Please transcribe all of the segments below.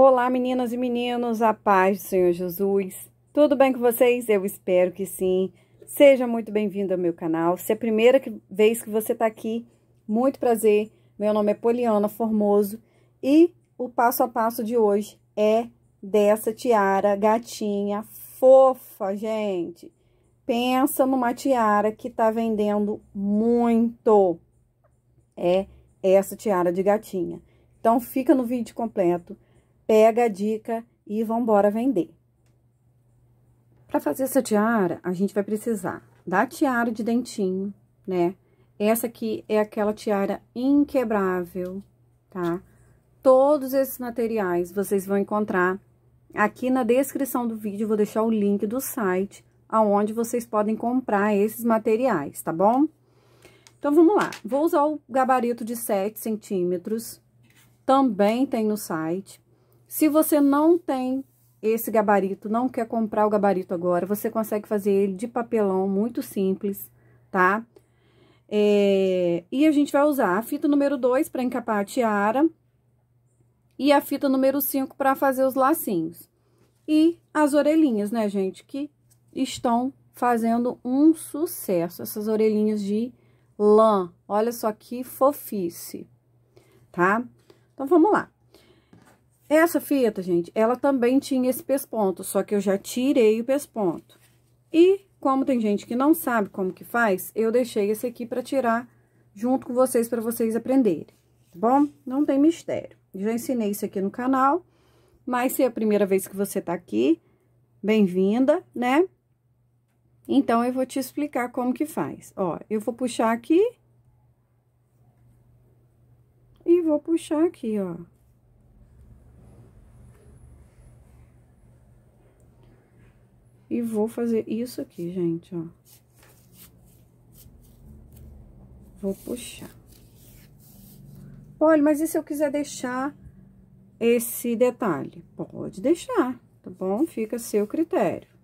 Olá, meninas e meninos, a paz do Senhor Jesus. Tudo bem com vocês? Eu espero que sim. Seja muito bem-vindo ao meu canal. Se é a primeira vez que você está aqui, muito prazer. Meu nome é Poliana Formoso e o passo a passo de hoje é dessa tiara gatinha fofa, gente. Pensa numa tiara que tá vendendo muito. É essa tiara de gatinha. Então, fica no vídeo completo, pega a dica e vambora vender. Para fazer essa tiara, a gente vai precisar da tiara de dentinho, né? Essa aqui é aquela tiara inquebrável, tá? Todos esses materiais vocês vão encontrar aqui na descrição do vídeo. vou deixar o link do site aonde vocês podem comprar esses materiais, tá bom? Então, vamos lá. Vou usar o gabarito de 7 centímetros, também tem no site. Se você não tem esse gabarito, não quer comprar o gabarito agora, você consegue fazer ele de papelão, muito simples, tá? É, e a gente vai usar a fita número 2 para encapar a tiara e a fita número 5 para fazer os lacinhos. E as orelhinhas, né, gente, que estão fazendo um sucesso, essas orelhinhas de lã. Olha só que fofice, tá? Então, vamos lá. Essa fita, gente, ela também tinha esse pesponto, só que eu já tirei o pesponto. E, como tem gente que não sabe como que faz, eu deixei esse aqui para tirar junto com vocês, para vocês aprenderem, tá bom? Não tem mistério. Já ensinei isso aqui no canal, mas se é a primeira vez que você tá aqui, bem-vinda, né? Então, eu vou te explicar como que faz. Ó, eu vou puxar aqui. E vou puxar aqui, ó. E vou fazer isso aqui, gente, ó. Vou puxar. Olha, mas e se eu quiser deixar esse detalhe? Pode deixar, tá bom? Fica a seu critério.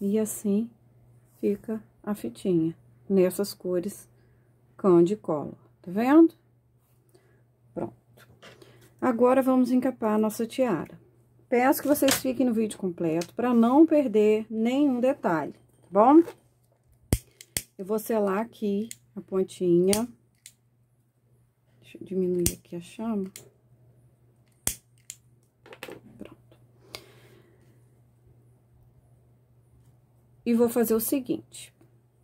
E assim fica a fitinha, nessas cores de cola, tá vendo? Pronto. Agora, vamos encapar a nossa tiara. Peço que vocês fiquem no vídeo completo para não perder nenhum detalhe, tá bom? Eu vou selar aqui a pontinha. Deixa eu diminuir aqui a chama. E vou fazer o seguinte,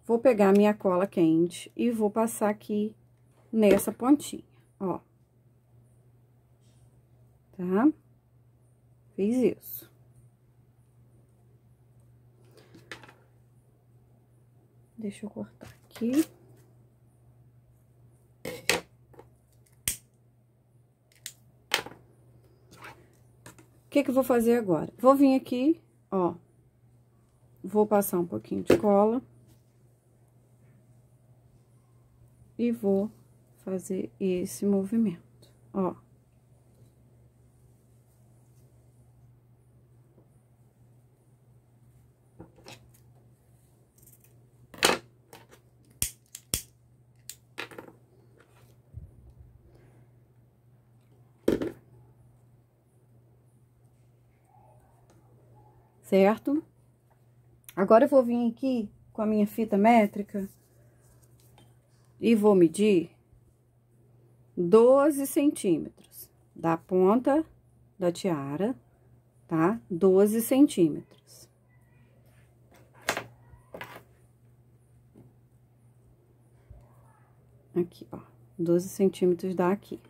vou pegar minha cola quente e vou passar aqui nessa pontinha, ó. Tá? Fiz isso. Deixa eu cortar aqui. O que que eu vou fazer agora? Vou vir aqui, ó, Vou passar um pouquinho de cola. E vou fazer esse movimento, ó. Certo? Agora, eu vou vir aqui com a minha fita métrica e vou medir 12 centímetros da ponta da tiara, tá? 12 centímetros. Aqui, ó, 12 centímetros daqui.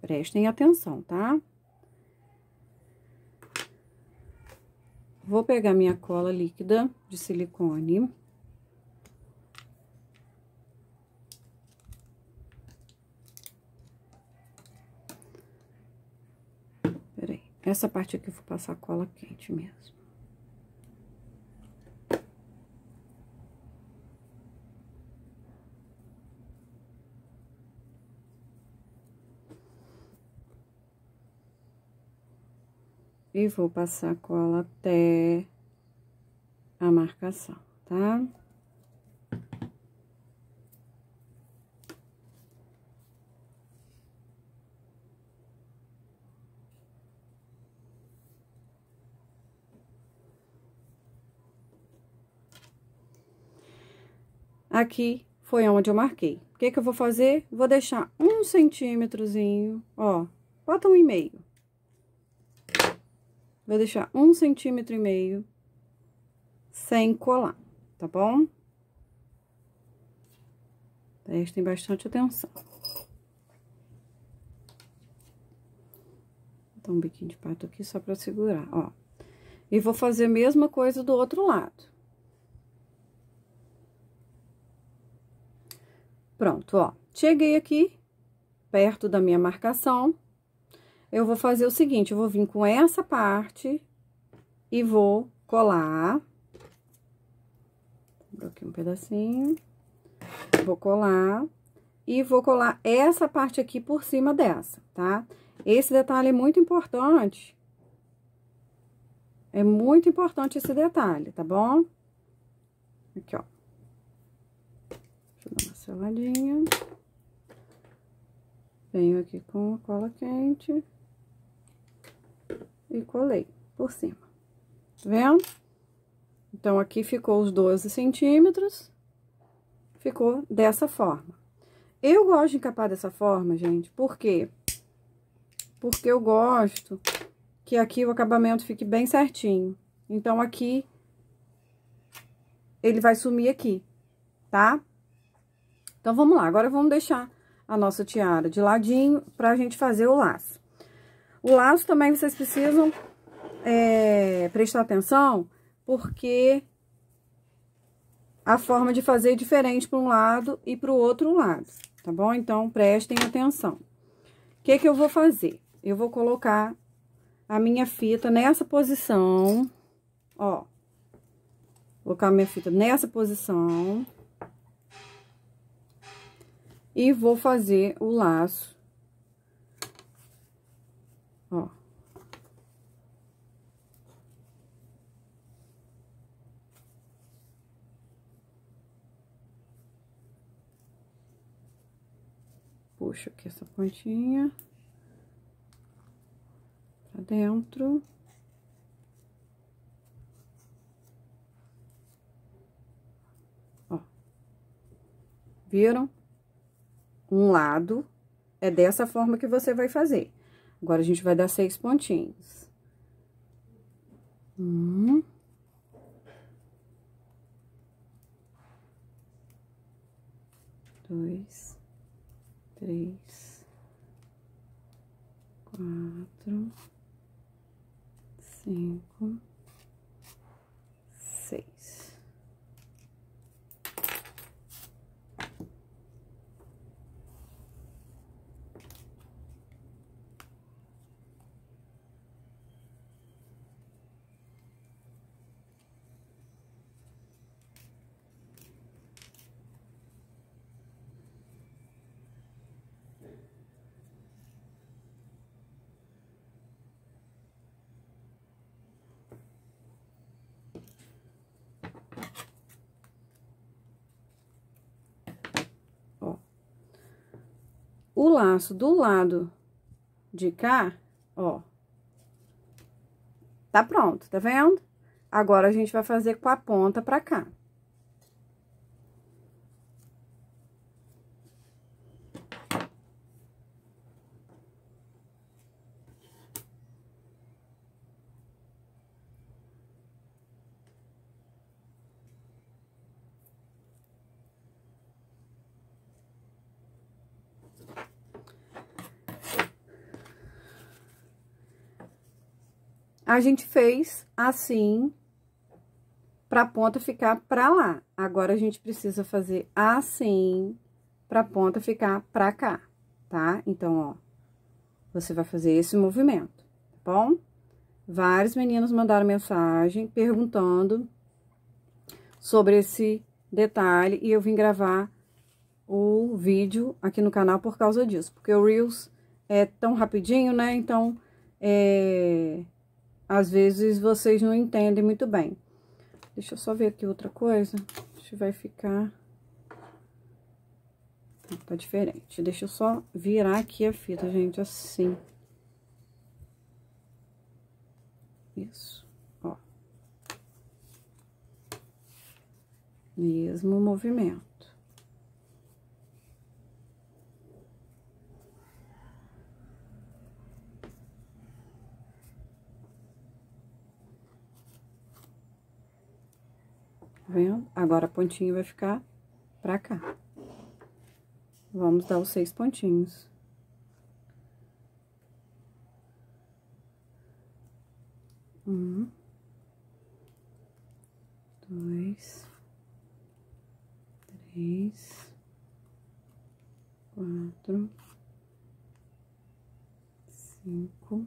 Prestem atenção, tá? Tá? Vou pegar minha cola líquida de silicone. Essa parte aqui eu vou passar cola quente mesmo. E vou passar cola até a marcação, tá? Aqui foi onde eu marquei. O que que eu vou fazer? Vou deixar um centímetrozinho, ó, bota um e meio. Vou deixar um centímetro e meio sem colar, tá bom? Prestem bastante atenção. Vou um biquinho de pato aqui só pra segurar, ó. E vou fazer a mesma coisa do outro lado. Pronto, ó. Cheguei aqui, perto da minha marcação. Eu vou fazer o seguinte, eu vou vir com essa parte e vou colar. Vou aqui um pedacinho. Vou colar e vou colar essa parte aqui por cima dessa, tá? Esse detalhe é muito importante. É muito importante esse detalhe, tá bom? Aqui, ó. Deixa eu dar uma seladinha. Venho aqui com a cola quente. E colei por cima. Tá vendo? Então, aqui ficou os 12 centímetros. Ficou dessa forma. Eu gosto de encapar dessa forma, gente, por quê? Porque eu gosto que aqui o acabamento fique bem certinho. Então, aqui, ele vai sumir aqui, tá? Então, vamos lá. Agora, vamos deixar a nossa tiara de ladinho pra gente fazer o laço. O laço também vocês precisam é, prestar atenção, porque a forma de fazer é diferente para um lado e para o outro lado, tá bom? Então, prestem atenção. O que que eu vou fazer? Eu vou colocar a minha fita nessa posição, ó. Vou colocar a minha fita nessa posição e vou fazer o laço. Ó. Puxo aqui essa pontinha pra dentro. Ó. Viram? um lado, é dessa forma que você vai fazer. Agora, a gente vai dar seis pontinhos. Um. Dois. Três. Quatro. Cinco. O laço do lado de cá, ó, tá pronto, tá vendo? Agora, a gente vai fazer com a ponta pra cá. A gente fez assim para a ponta ficar para lá. Agora, a gente precisa fazer assim para a ponta ficar para cá, tá? Então, ó, você vai fazer esse movimento, tá bom? Vários meninos mandaram mensagem perguntando sobre esse detalhe e eu vim gravar o vídeo aqui no canal por causa disso, porque o Reels é tão rapidinho, né? Então, é... às vezes vocês não entendem muito bem. Deixa eu só ver aqui outra coisa. Que vai ficar... Tá diferente. Deixa eu só virar aqui a fita, gente, assim. Isso, ó. Mesmo movimento. Tá vendo? Agora a pontinha vai ficar pra cá. Vamos dar os seis pontinhos. Um, dois, três, quatro, cinco,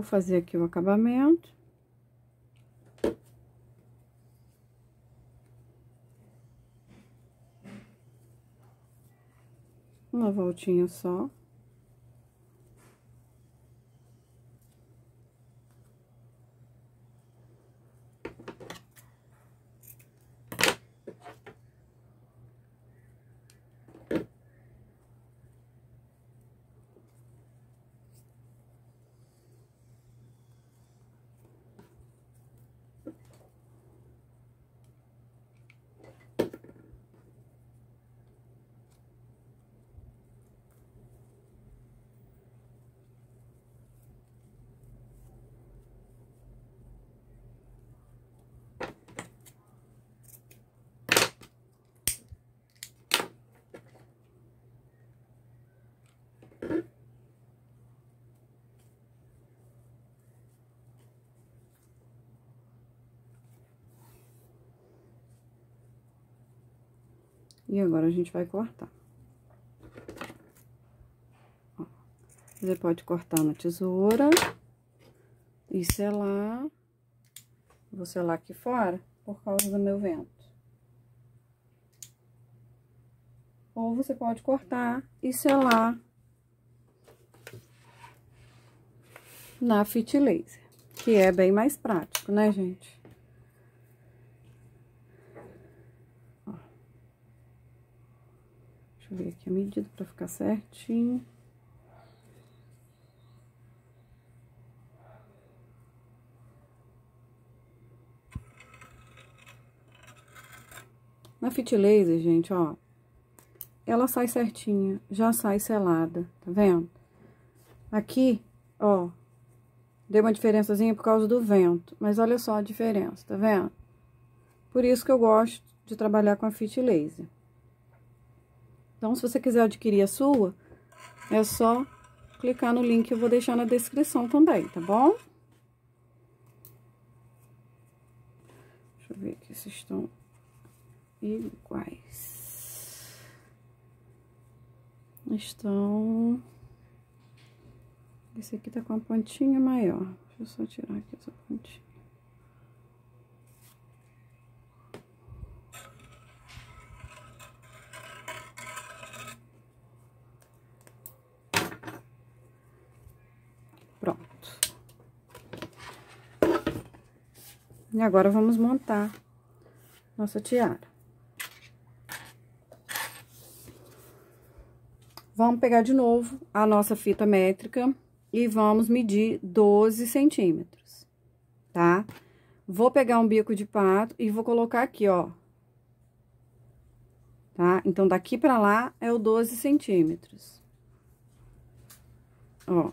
Vou fazer aqui o acabamento. Uma voltinha só. E agora a gente vai cortar. Ó, você pode cortar na tesoura e selar. Vou selar aqui fora por causa do meu vento. Ou você pode cortar e selar na fit laser, que é bem mais prático, né, gente? Deixa eu ver aqui a medida pra ficar certinho. Na Fit Laser, gente, ó, ela sai certinha, já sai selada, tá vendo? Aqui, ó, deu uma diferençazinha por causa do vento, mas olha só a diferença, tá vendo? Por isso que eu gosto de trabalhar com a Fit Laser. Então, se você quiser adquirir a sua, é só clicar no link que eu vou deixar na descrição também, tá bom? Deixa eu ver aqui se estão iguais. Estão... Esse aqui tá com a pontinha maior. Deixa eu só tirar aqui essa pontinha. E agora, vamos montar nossa tiara. Vamos pegar de novo a nossa fita métrica e vamos medir 12 centímetros, tá? Vou pegar um bico de pato e vou colocar aqui, ó. tá? Então, daqui pra lá é o 12 centímetros. Ó.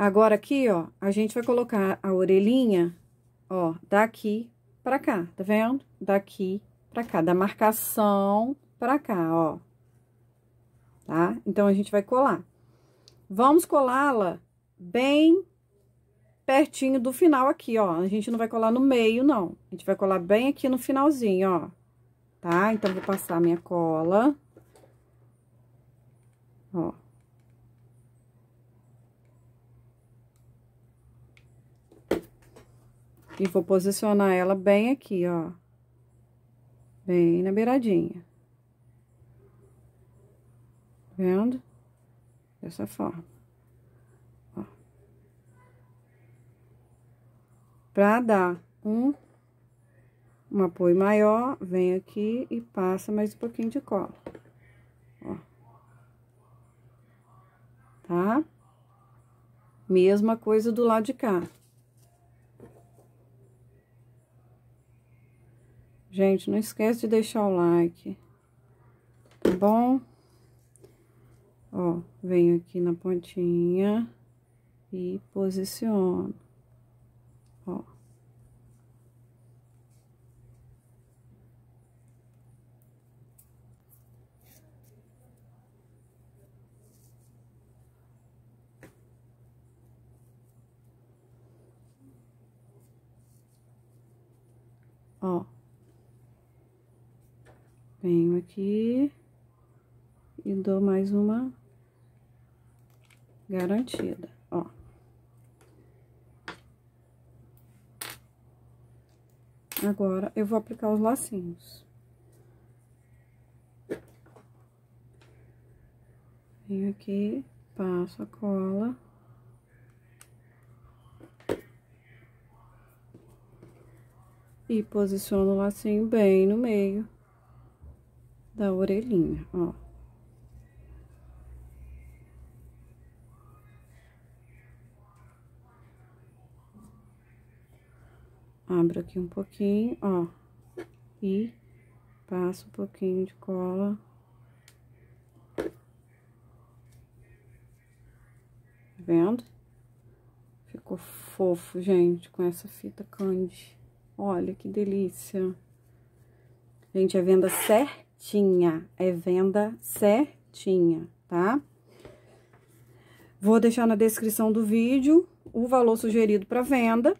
Agora, aqui, ó, a gente vai colocar a orelhinha, ó, daqui pra cá, tá vendo? Daqui pra cá, da marcação pra cá, ó. Tá? Então, a gente vai colar. Vamos colá-la bem pertinho do final aqui, ó. A gente não vai colar no meio, não. A gente vai colar bem aqui no finalzinho, ó. Tá? Então, vou passar a minha cola. Ó. E vou posicionar ela bem aqui, ó. Bem na beiradinha. Vendo? Dessa forma. Ó. Pra dar um, um apoio maior, vem aqui e passa mais um pouquinho de cola. Ó. Tá? Mesma coisa do lado de cá. Gente, não esquece de deixar o like, tá bom? Ó, venho aqui na pontinha e posiciono, ó. Ó. Venho aqui e dou mais uma garantida, ó. Agora, eu vou aplicar os lacinhos. Venho aqui, passo a cola. E posiciono o lacinho bem no meio da orelhinha, ó. Abro aqui um pouquinho, ó, e passo um pouquinho de cola. Tá vendo? Ficou fofo, gente, com essa fita candy. Olha que delícia. Gente, é venda certa certinha, é venda certinha, tá? Vou deixar na descrição do vídeo o valor sugerido para venda.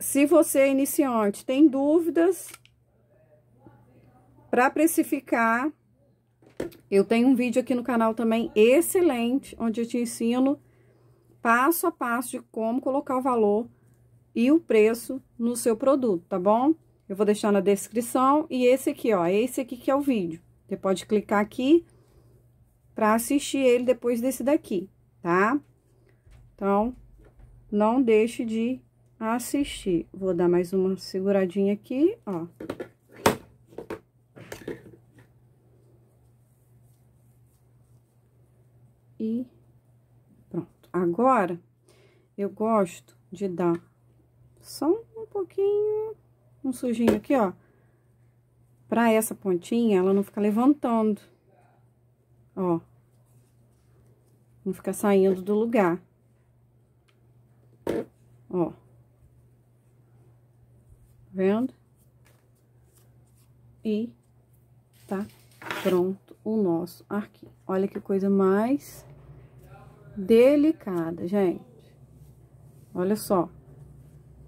Se você é iniciante, tem dúvidas para precificar, eu tenho um vídeo aqui no canal também excelente, onde eu te ensino passo a passo de como colocar o valor e o preço no seu produto, tá bom? Eu vou deixar na descrição. E esse aqui, ó, esse aqui que é o vídeo. Você pode clicar aqui para assistir ele depois desse daqui, tá? Então, não deixe de assistir. Vou dar mais uma seguradinha aqui, ó. E pronto. Agora, eu gosto de dar só um pouquinho um sujinho aqui, ó. Pra essa pontinha, ela não ficar levantando. Ó. Não ficar saindo do lugar. Ó. Vendo? E tá pronto o nosso arquinho. Olha que coisa mais delicada, gente. Olha só.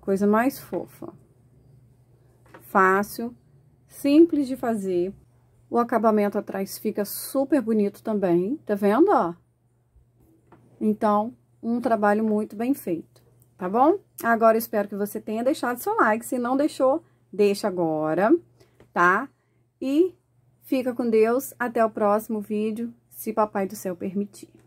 Coisa mais fofa fácil, simples de fazer. O acabamento atrás fica super bonito também, tá vendo, ó? Então, um trabalho muito bem feito, tá bom? Agora, espero que você tenha deixado seu like. Se não deixou, deixa agora, tá? E fica com Deus. Até o próximo vídeo, se Papai do Céu permitir.